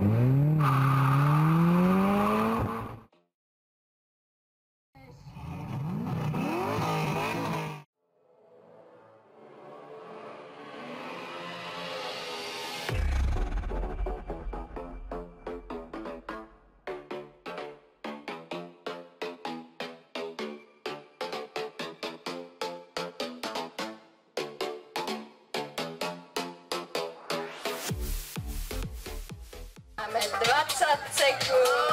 Mm-hmm. Máme 20 sekund.